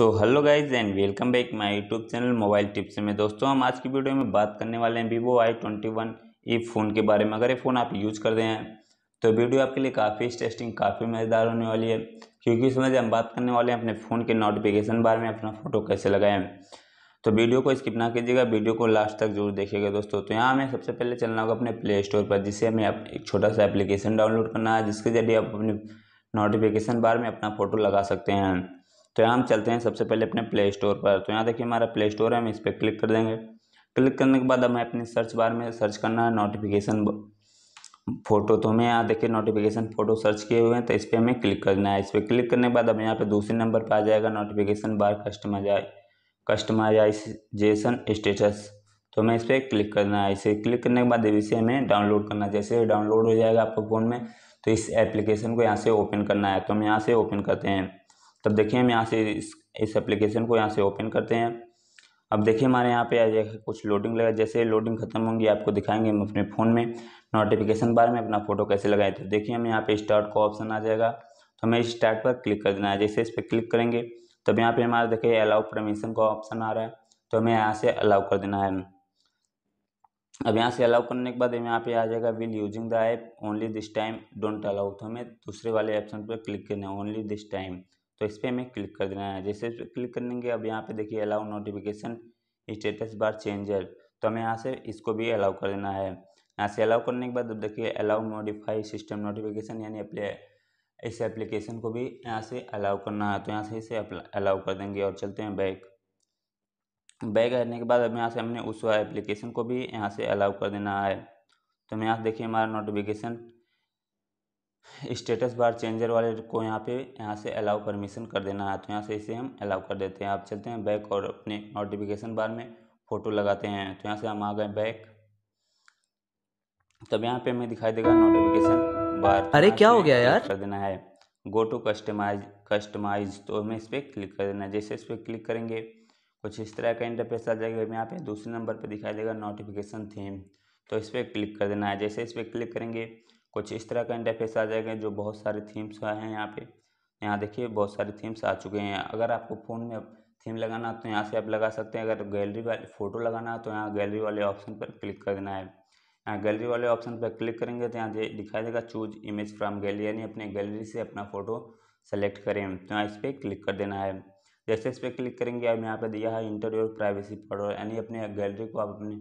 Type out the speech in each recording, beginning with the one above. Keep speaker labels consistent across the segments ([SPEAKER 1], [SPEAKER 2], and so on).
[SPEAKER 1] So hello guys and welcome back my YouTube channel mobile tips में दोस्तों, हम आज की वीडियो में बात करने वाले हैं Vivo I twenty one E phone के बारे में। अगर ये फ़ोन आप यूज़ कर रहे हैं तो वीडियो आपके लिए काफ़ी इंटरेस्टिंग काफ़ी मज़ेदार होने वाली है। क्योंकि इसमें हम बात करने वाले हैं अपने फ़ोन के नोटिफिकेशन बारे में, अपना फ़ोटो कैसे लगाएँ तो वीडियो को स्किप ना कीजिएगा वीडियो को लास्ट तक ज़रूर देखिएगा दोस्तों। तो यहाँ हमें सबसे पहले चलना होगा अपने प्ले स्टोर पर जिससे हमें एक छोटा सा एप्लीकेशन डाउनलोड करना है, जिसके ज़रिए आप अपने नोटिफिकेशन बार में अपना फ़ोटो लगा सकते हैं। तो यहाँ हम चलते हैं सबसे पहले अपने प्ले स्टोर पर। तो यहाँ देखिए हमारा प्ले स्टोर है, हम इस पर क्लिक कर देंगे। क्लिक करने के बाद हमें अपने सर्च बार में सर्च करना है नोटिफिकेशन फ़ोटो तो हमें यहाँ देखिए नोटिफिकेशन फ़ोटो सर्च किए हुए हैं तो इस पर हमें क्लिक करना है। इस पर क्लिक करने के बाद अब यहाँ पे दूसरे नंबर पर आ जाएगा notification bar customise customisation status तो हमें इस पर क्लिक करना है। इसे क्लिक करने के बाद इसे हमें डाउनलोड करना है। जैसे डाउनलोड हो जाएगा आपके फ़ोन में तो इस एप्लीकेशन को यहाँ से ओपन करना है। तो हम यहाँ से ओपन करते हैं। तब देखिए हम यहाँ से इस इस एप्लीकेशन को यहाँ से ओपन करते हैं। अब देखिए हमारे यहाँ पे आ जाएगा कुछ लोडिंग लगा, जैसे लोडिंग खत्म होंगी आपको दिखाएँगे हम अपने फ़ोन में नोटिफिकेशन बार में अपना फ़ोटो कैसे लगाए तो देखिए हम यहाँ पे स्टार्ट का ऑप्शन आ जाएगा तो हमें स्टार्ट पर क्लिक कर देना है। जैसे इस पर क्लिक करेंगे, तब यहाँ पे हमारा देखिए अलाउ परमिशन का ऑप्शन आ रहा है तो हमें यहाँ से अलाउ कर देना है। अब यहाँ से अलाउ करने के बाद यहाँ पे आ जाएगा while using the app only this time don't allow तो हमें दूसरे वाले ऑप्शन पर क्लिक करना है ओनली दिस टाइम तो इस पर हमें क्लिक कर देना है। जैसे क्लिक करेंगे अब यहाँ पे देखिए allow notification status bar changer तो हमें यहाँ से इसको भी अलाउ कर देना है। यहाँ से अलाउ करने के बाद अब देखिए अलाउ मॉडिफाई सिस्टम नोटिफिकेशन यानी अपने इस एप्लीकेशन को भी यहाँ से अलाउ करना है। तो यहाँ से इसे अलाउ कर देंगे और चलते हैं बैक बैक करने के बाद अब यहाँ से हमने उस एप्लीकेशन को भी यहाँ से अलाउ कर देना है। तो हम यहाँ से देखिए हमारा नोटिफिकेशन स्टेटस बार चेंजर वाले को यहाँ पे यहाँ से अलाउ परमिशन कर देना है तो यहाँ से इसे हम अलाउ कर देते हैं। आप चलते हैं बैक और अपने नोटिफिकेशन बार में फ़ोटो लगाते हैं तो यहाँ से हम आ गए बैक तब यहाँ पे हमें दिखाई देगा नोटिफिकेशन बार।
[SPEAKER 2] अरे क्या हो गया यार?
[SPEAKER 1] कर देना है। गो टू कस्टमाइज कस्टमाइज तो हमें इस पर क्लिक कर देना है। जैसे इस पर क्लिक करेंगे कुछ इस तरह का इंटरफेस आ जाएगा। यहाँ पे दूसरे नंबर पर दिखाई देगा नोटिफिकेशन थीम तो इस पर क्लिक कर देना है। जैसे इस पर क्लिक करेंगे कुछ इस तरह का इंटरफेस आ जाएगा जो बहुत सारे थीम्स आए हैं यहाँ पे। यहाँ देखिए, बहुत सारे थीम्स आ चुके हैं। अगर आपको फ़ोन में थीम लगाना तो यहाँ से आप लगा सकते हैं। अगर गैलरी वाले फ़ोटो लगाना है तो यहाँ गैलरी वाले ऑप्शन पर क्लिक कर देना है। यहाँ गैलरी वाले ऑप्शन पर क्लिक करेंगे तो यहाँ दिखाई देगा चूज़ इमेज फ्राम गैलरी यानी अपने गैलरी से अपना फ़ोटो सेलेक्ट करें। तो यहाँ इस पर क्लिक कर देना है। जैसे इस पर क्लिक करेंगे अब यहाँ पर दिया है इंटरव्यू प्राइवेसी फॉर यानी अपने गैलरी को आप अपने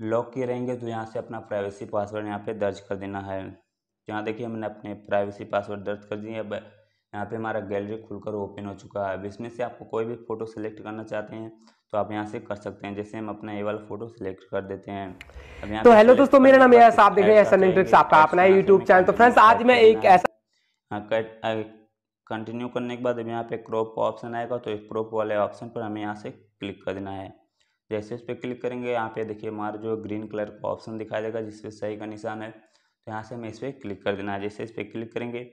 [SPEAKER 1] लॉक किए रहेंगे तो यहाँ से अपना प्राइवेसी पासवर्ड यहाँ पे दर्ज कर देना है। यहाँ देखिए हमने अपने प्राइवेसी पासवर्ड दर्ज कर दिए अब यहाँ पे हमारा गैलरी खुलकर ओपन हो चुका है। अब इसमें से आपको कोई भी फ़ोटो सेलेक्ट करना चाहते हैं तो आप यहाँ से कर सकते हैं। जैसे हम अपना ये वाला फ़ोटो सिलेक्ट कर देते हैं।
[SPEAKER 2] अब यहाँ तो हेलो दोस्तों मेरा नाम है आप देख रहे हैं ट्रिक्स आपका अपना यूट्यूब चैनल तो फ्रेंड्स आज मैं एक ऐसा
[SPEAKER 1] हाँ कंटिन्यू करने के बाद अब यहाँ पे क्रॉप ऑप्शन आएगा तो एक क्रॉप वाले ऑप्शन पर हमें यहाँ से क्लिक कर देना है। जैसे इस पर क्लिक करेंगे, यहाँ पे देखिए हमारा जो ग्रीन कलर का ऑप्शन दिखाई देगा जिसपे सही का निशान है। तो यहाँ से हमें इस पर क्लिक कर देना है। जैसे इस पर क्लिक करेंगे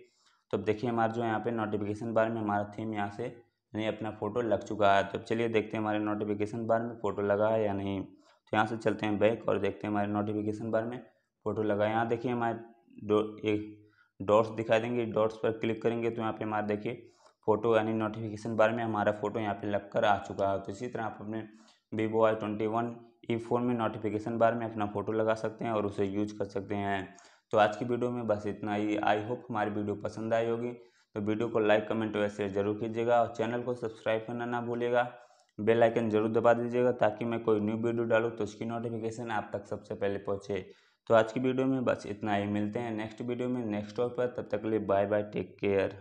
[SPEAKER 1] तो अब देखिए हमारा जो यहाँ पे नोटिफिकेशन बार में हमारा थीम यहाँ से, यानी अपना फ़ोटो लग चुका है। तो चलिए देखते हैं हमारे नोटिफिकेशन बार में फ़ोटो लगा है या नहीं। तो यहाँ से चलते हैं बैक और देखते हैं हमारे नोटिफिकेशन बार में फ़ोटो लगा यहाँ देखिए हमारे डो एक डॉट्स दिखाई देंगे। डॉट्स पर क्लिक करेंगे तो यहाँ पे हमारा देखिए फ़ोटो यानी नोटिफिकेशन बार में हमारा फ़ोटो यहाँ पे लगकर आ चुका है। तो इसी तरह आप अपने Vivo I twenty one E phone में नोटिफिकेशन बार में अपना फ़ोटो लगा सकते हैं और उसे यूज़ कर सकते हैं। तो आज की वीडियो में बस इतना ही। आई होप हमारी वीडियो पसंद आई होगी। तो वीडियो को लाइक कमेंट और शेयर ज़रूर कीजिएगा और चैनल को सब्सक्राइब करना ना भूलिएगा। बेल आइकन ज़रूर दबा दीजिएगा ताकि मैं कोई न्यू वीडियो डालूँ तो उसकी नोटिफिकेशन आप तक सबसे पहले पहुँचे। तो आज की वीडियो में बस इतना ही। मिलते हैं नेक्स्ट वीडियो में नेक्स्ट टॉप पर। तब तक के लिए बाय बाय टेक केयर